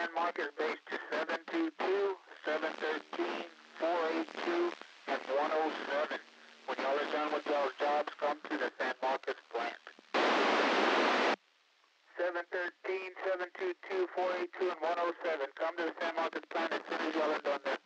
San Marcos base 722, 713, 482, and 107. When y'all are done with y'all's jobs, come to the San Marcos plant. 713, 722, 482, and 107. Come to the San Marcos plant as soon as y'all are done there.